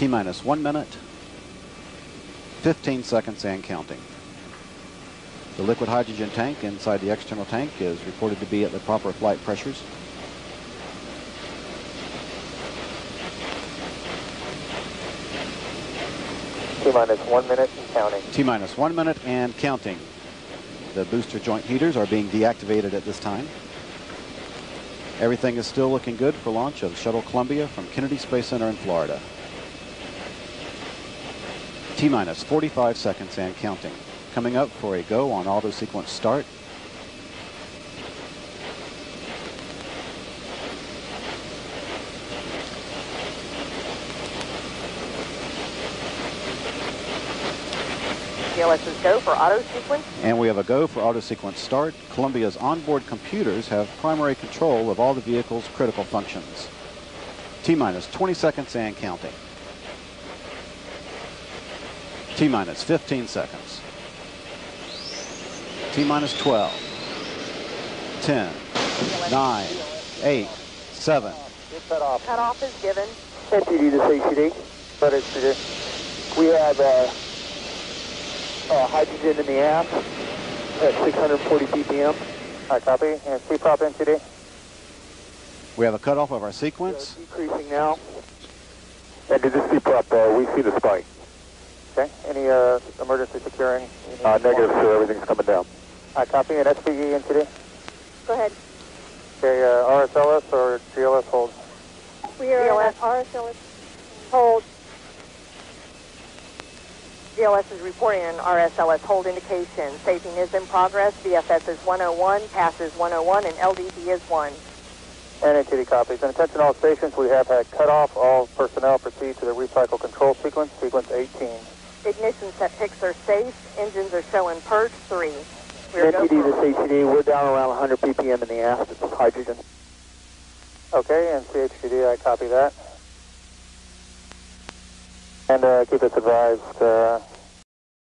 T minus one minute, 15 seconds and counting. The liquid hydrogen tank inside the external tank is reported to be at the proper flight pressures. T minus one minute and counting. T minus one minute and counting. The booster joint heaters are being deactivated at this time. Everything is still looking good for launch of Shuttle Columbia from Kennedy Space Center in Florida. T minus 45 seconds and counting. Coming up for a go on auto sequence start. GLS is go for auto sequence. And we have a go for auto sequence start. Columbia's onboard computers have primary control of all the vehicle's critical functions. T minus 20 seconds and counting. T minus 15 seconds. T minus 12. 10, 9, 8, 7. Cutoff. Cutoff is given. NTD to CCD. But it's, uh, we have uh, uh, hydrogen in the aft at 640 ppm. I copy. And CPROP NTD. We have a cutoff of our sequence. Decreasing now. And to this CPROP, uh, we see the spike. Okay. Any uh, emergency securing? Uh, negative, sir. Everything's coming down. I copy. And SPE NTD. Go ahead. Okay. Uh, RSLS or GLS hold. We are at RSLS. Hold. GLS is reporting an RSLS hold indication. Staging is in progress. VFS is 101, passes 101, and LDP is 1. And NTD copies. And attention all stations, we have had cutoff. All personnel proceed to the recycle control sequence, sequence 18. Ignition set picks are safe. Engines are showing purge 3. We're go NTD to for- CHD, we're down around 100 ppm in the aft. It's hydrogen. Okay, and CHD, I copy that. And uh, keep us advised, uh,